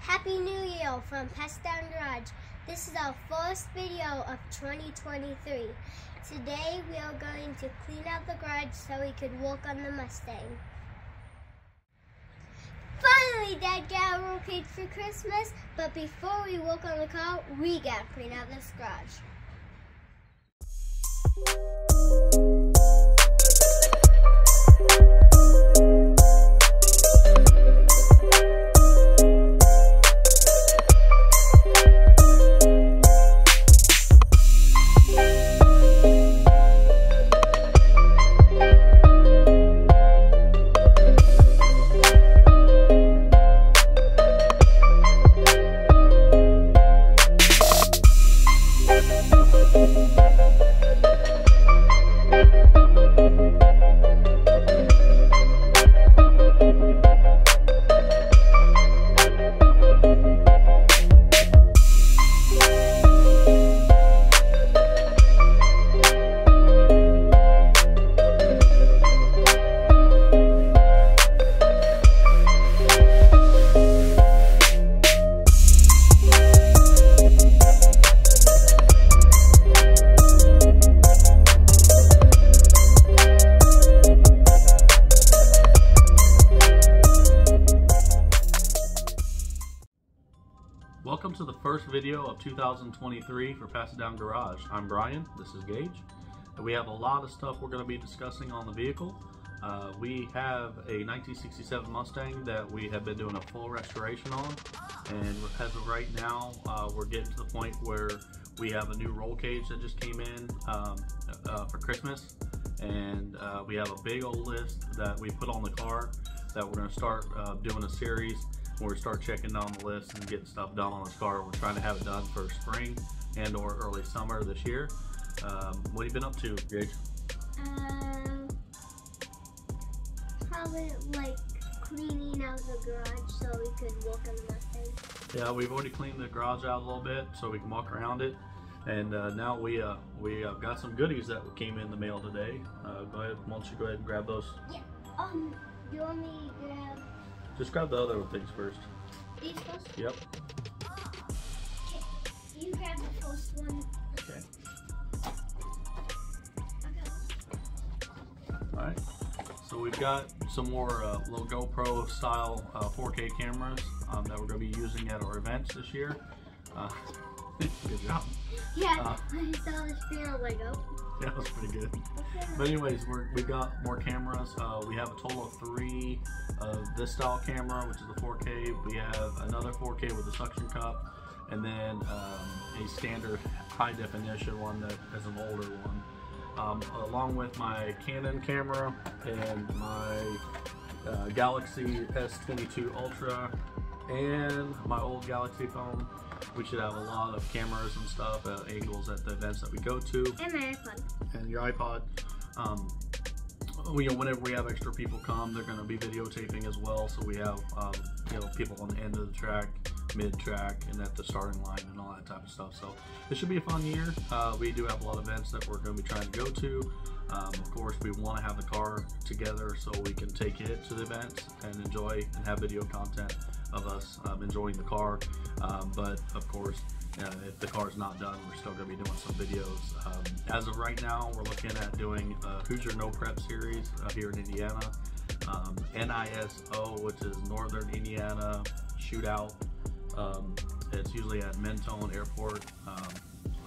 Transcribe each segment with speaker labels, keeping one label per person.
Speaker 1: Happy New Year from Pass Down Garage. This is our first video of 2023. Today we are going to clean out the garage so we could walk on the Mustang. Finally, Dad got a roll cage for Christmas, but before we walk on the car, we gotta clean out this garage.
Speaker 2: Video of 2023 for Pass It Down Garage. I'm Brian, this is Gage. And we have a lot of stuff we're going to be discussing on the vehicle. Uh, we have a 1967 Mustang that we have been doing a full restoration on. And as of right now, uh, we're getting to the point where we have a new roll cage that just came in um, uh, for Christmas. And uh, we have a big old list that we put on the car that we're going to start uh, doing a series where we start checking down the list and getting stuff done on this car. We're trying to have it done for spring and or early summer this year. Um, what have you been up to, Gage?
Speaker 1: Um, probably like cleaning out the garage so we could work on the Mustang.
Speaker 2: Yeah, we've already cleaned the garage out a little bit so we can walk around it. And uh, now we uh, we uh, got some goodies that came in the mail today. Uh, go ahead, why don't you go ahead and grab those?
Speaker 1: Yeah. Um, you want me to grab
Speaker 2: Just grab the other things first.
Speaker 1: these first?
Speaker 2: Yep.
Speaker 1: Okay. You grab the first one.
Speaker 2: Okay.
Speaker 1: Okay.
Speaker 2: All right. So we've got some more uh, little GoPro style uh, 4K cameras um, that we're going to be using at our events this year. Uh, good job.
Speaker 1: Yeah,
Speaker 2: Uh.
Speaker 1: I saw. I was like, oh.
Speaker 2: Yeah, that was pretty good. But anyways, we're, we've got more cameras. Uh, we have a total of three of this style camera, which is the 4K. We have another 4K with a suction cup, and then um, a standard high definition one that is an older one. Um, along with my Canon camera and my uh, Galaxy S22 Ultra and my old Galaxy phone. We should have a lot of cameras and stuff at angles at the events that we go to
Speaker 1: And my iPhone.
Speaker 2: and your iPod. Um, we, you know, whenever we have extra people come, they're going to be videotaping as well. So we have, um, you know, people on the end of the track, mid track, and at the starting line, and all that type of stuff. So it should be a fun year. Uh, we do have a lot of events that we're going to be trying to go to. Um, of course, we want to have the car together so we can take it to the events and enjoy and have video content of us um, enjoying the car. Um, but of course, uh, if the car's not done, we're still going to be doing some videos. Um, as of right now, we're looking at doing a Hoosier No Prep series uh, here in Indiana. Um, NISO, which is Northern Indiana Shootout. Um, it's usually at Mentone Airport um,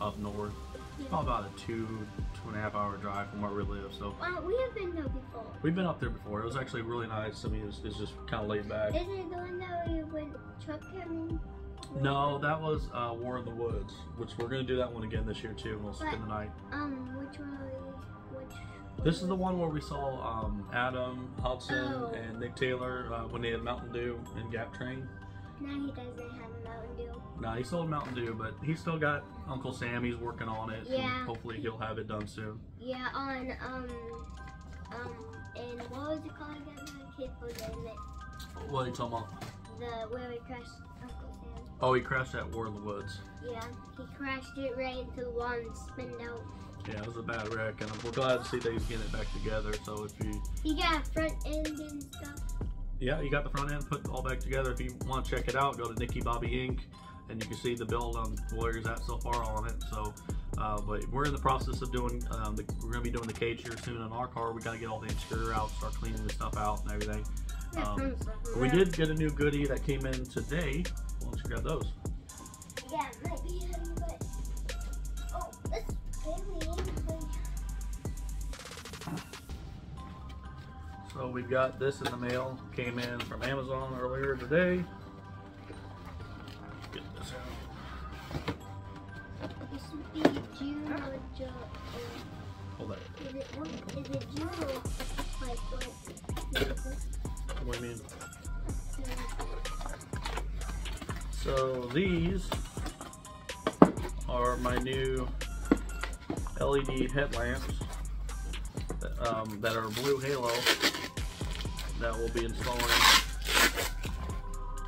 Speaker 2: up north. It's about a two, two and a half hour drive from where we live. So
Speaker 1: Well, we have been there before.
Speaker 2: we've been up there before. It was actually really nice. I mean, it's, it's just kind of laid back.
Speaker 1: Is it the one that we went truck camping?
Speaker 2: No, that was uh, War in the Woods, which we're going to do that one again this year too, and we'll spend the night.
Speaker 1: Um, which one are we? Which?
Speaker 2: This is the one where we saw um, Adam Hudson
Speaker 1: Oh.
Speaker 2: and Nick Taylor uh, when they had Mountain Dew and Gap Train.
Speaker 1: Now he doesn't have a Mountain Dew.
Speaker 2: Nah, he sold Mountain Dew, but he's still got Uncle Sam. He's working on it.
Speaker 1: Yeah.
Speaker 2: hopefully he'll have it done soon.
Speaker 1: Yeah, on um um and what was it called again? Can't forget it.
Speaker 2: What are you talking about?
Speaker 1: The where we crashed Uncle Sam.
Speaker 2: Oh, he crashed at War in the Woods.
Speaker 1: Yeah, he crashed it right into the wall and spinned out.
Speaker 2: Yeah, it was a bad wreck, and we're glad to see that he's getting it back together. So if you,
Speaker 1: He got front end and stuff.
Speaker 2: Yeah, you got the front end put all back together. If you want to check it out, go to Nikki Bobby Inc. and you can see the build on where he's at so far on it. So, uh, but we're in the process of doing. Um, the, we're gonna be doing the cage here soon on our car. We gotta get all the interior out, start cleaning the stuff out and everything. Um, we did get a new goodie that came in today. Why don't you grab those? We've got this in the mail. Came in from Amazon earlier today. Get this out.
Speaker 1: This would be June or Ju-
Speaker 2: Hold that.
Speaker 1: Is it what? Is June or like what?
Speaker 2: What do you mean? So these are my new LED headlamps um, that are blue halo that we'll be installing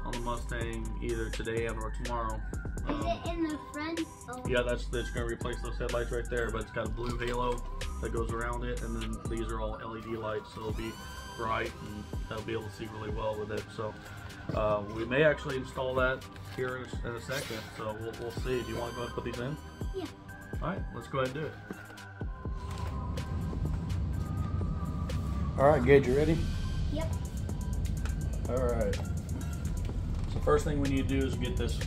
Speaker 2: on the Mustang either today and or tomorrow.
Speaker 1: Is
Speaker 2: Um,
Speaker 1: it in the front? Oh,
Speaker 2: yeah, that's that's gonna replace those headlights right there, but it's got a blue halo that goes around it, and then these are all LED lights, so it'll be bright and they'll be able to see really well with it. So uh, we may actually install that here in a, in a second. So we'll, we'll see. Do you want to go ahead and put these in?
Speaker 1: Yeah.
Speaker 2: All right, let's go ahead and do it. All right, Gage, you ready?
Speaker 1: Yep.
Speaker 2: All right. So first thing we need to do is get this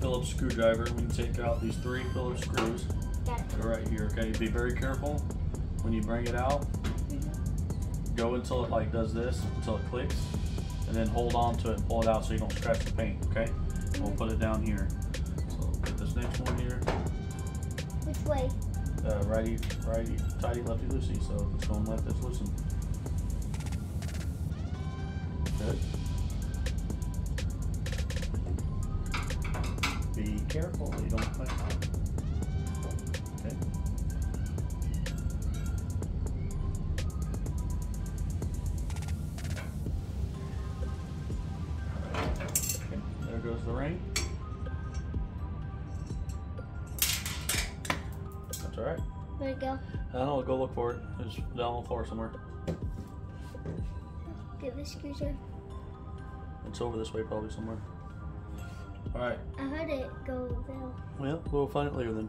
Speaker 2: Phillips screwdriver. We can take out these three Phillips screws.
Speaker 1: Got it.
Speaker 2: They're right here. Okay, be very careful when you bring it out. Go until it like does this, until it clicks, and then hold on to it and pull it out so you don't scratch the paint. Okay. We'll put it down here. So get this next one here.
Speaker 1: Which way?
Speaker 2: Uh, righty, righty, tighty, lefty, loosey. So it's going left, it's loosen. Good. Be careful, you don't click. Okay. Okay, there goes the ring. That's alright.
Speaker 1: Where'd it go?
Speaker 2: I don't know, go look for it. It's down on the floor somewhere.
Speaker 1: Get the scooter.
Speaker 2: It's over this way probably somewhere. Alright,
Speaker 1: I heard it go there.
Speaker 2: well, we'll find it later then.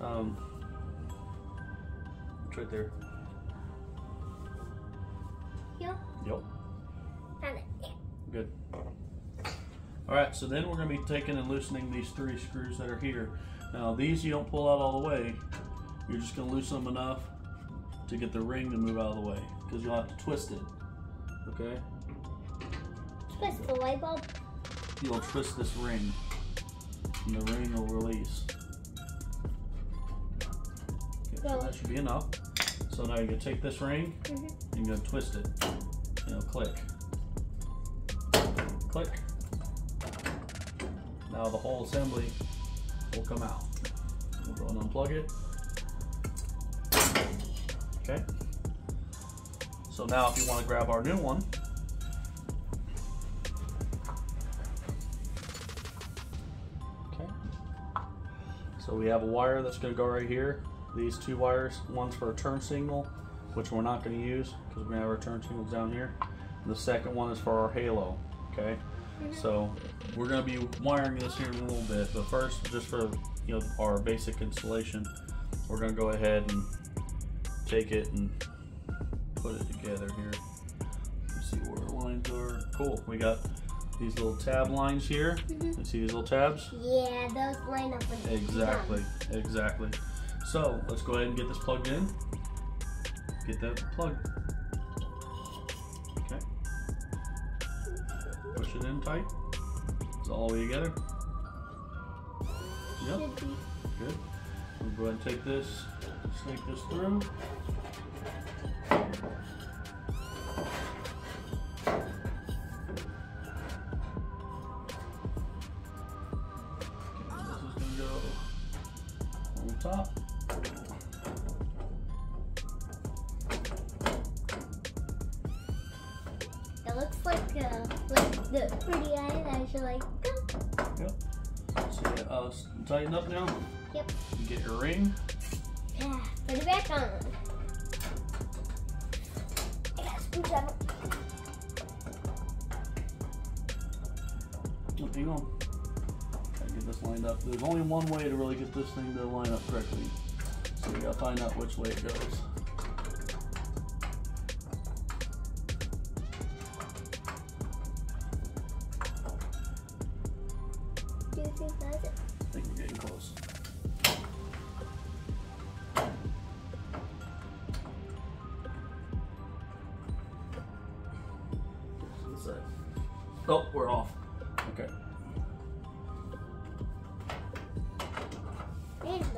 Speaker 2: Um, it's right there.
Speaker 1: Yep.
Speaker 2: Yep.
Speaker 1: Found it. Yeah.
Speaker 2: Good. Alright, so then we're going to be taking and loosening these three screws that are here. Now, these you don't pull out all the way. You're just going to loosen them enough to get the ring to move out of the way. Because you'll have to twist it. Okay?
Speaker 1: Twist the light bulb.
Speaker 2: You'll twist this ring. And the ring will release. Okay, so that should be enough. So now you're to take this ring
Speaker 1: Mhm.
Speaker 2: and you're to twist it. And it'll click. Click. Now the whole assembly will come out. We'll go and unplug it. Okay. So now if you want to grab our new one, So we have a wire that's going to go right here. These two wires, one's for a turn signal, which we're not going to use because we're going to have our turn signals down here. And the second one is for our halo, okay? Mm-hmm. So we're going to be wiring this here in a little bit, but first, just for you know our basic installation, we're going to go ahead and take it and put it together here. Let's see where our lines are. Cool. We got these little tab lines here.
Speaker 1: Mhm.
Speaker 2: You see these little tabs?
Speaker 1: Yeah, those line up with
Speaker 2: Exactly. Exactly. So let's go ahead and get this plugged in. Get that plugged. Okay. Push it in tight. It's all the way together. Yep. Good. We'll go ahead and take this, snake this through.
Speaker 1: Like uh, like the pretty eyelash like. "Go."
Speaker 2: Yep. So yeah, uh, tighten up now.
Speaker 1: Yep.
Speaker 2: You get your ring.
Speaker 1: Yeah, put it back on. I got a screwdriver.
Speaker 2: Hang on. Gotta get this lined up. There's only one way to really get this thing to line up correctly. So we gotta find out which way it goes.
Speaker 1: Think?
Speaker 2: I think we're getting close. Oh, we're off. Okay.
Speaker 1: Different.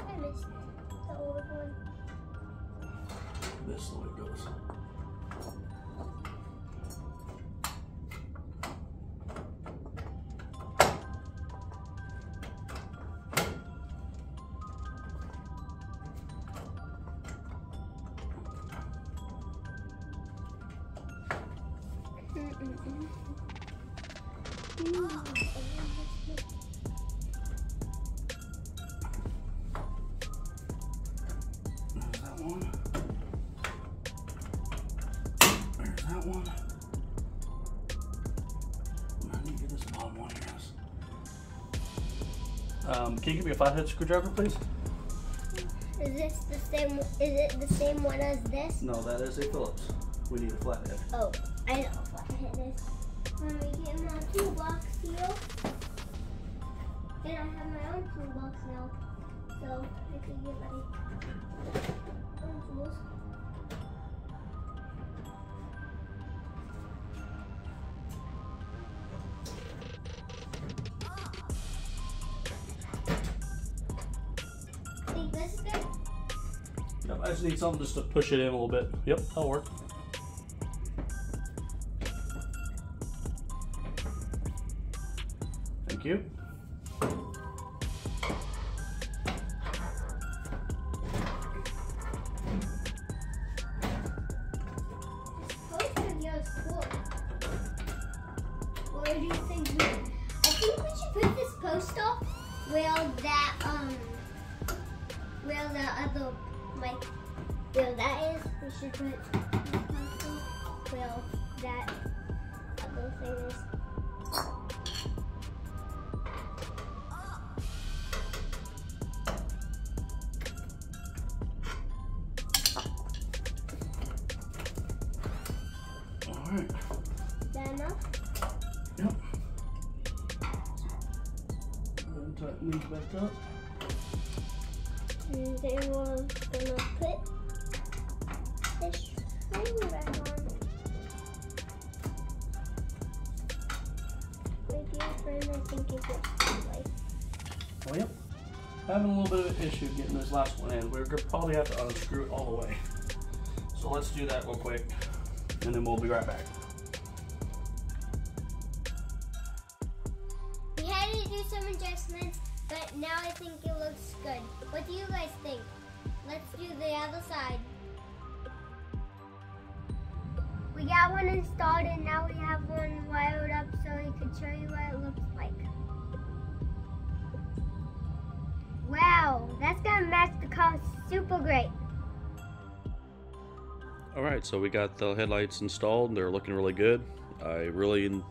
Speaker 1: I missed the old one.
Speaker 2: This the way it goes. There's oh. Can you give me a flathead screwdriver, please?
Speaker 1: Is this the same? Is it the same one as this?
Speaker 2: No, that is a Phillips. We need a flathead.
Speaker 1: Oh, I know what it is. Let me get my toolbox here. And I have my own toolbox now. So I can get my own tools.
Speaker 2: Just need something just to push it in a little bit. Yep, that'll work. Thank you.
Speaker 1: That other thing is.
Speaker 2: Alright.
Speaker 1: Is that enough?
Speaker 2: Yep. Tighten these back up.
Speaker 1: And then we're think it.
Speaker 2: Oh, yep. Having a little bit of an issue getting this last one in. We're gonna probably have to unscrew it all the way. So let's do that real quick, and then we'll be right back.
Speaker 1: Got one installed and now we have one wired up so we can show you what it looks like. Wow, that's gonna match the car super great.
Speaker 2: All right, so we got the headlights installed. They're looking really good. I really am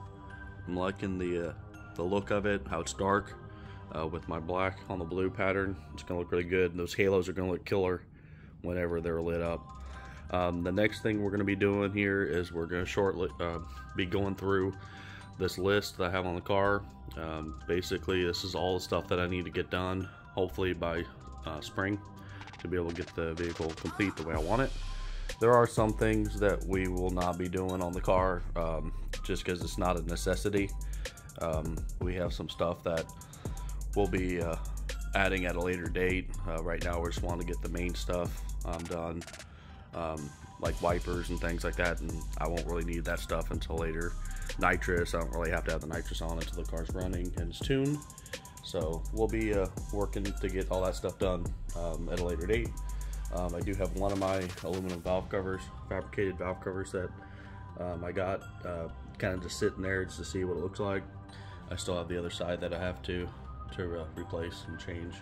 Speaker 2: liking the uh, the look of it, how it's dark uh, with my black on the blue pattern. It's gonna look really good. And those halos are gonna look killer whenever they're lit up. Um, the next thing we're gonna be doing here is we're gonna shortly uh, be going through this list that I have on the car. Um, basically, this is all the stuff that I need to get done, hopefully by uh, spring, to be able to get the vehicle complete the way I want it. There are some things that we will not be doing on the car um, just because it's not a necessity. Um, we have some stuff that we'll be uh, adding at a later date. Uh, right now, we just want to get the main stuff um, done, um, like wipers and things like that, and I won't really need that stuff until later. Nitrous, I don't really have to have the nitrous on until the car's running and it's tuned. So we'll be uh, working to get all that stuff done um, at a later date. Um, I do have one of my aluminum valve covers, fabricated valve covers that um, I got uh, kind of just sitting there just to see what it looks like. I still have the other side that I have to to uh, replace and change,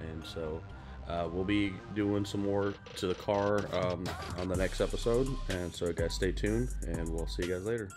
Speaker 2: and so uh, we'll be doing some more to the car um, on the next episode. And so, guys, stay tuned, and we'll see you guys later.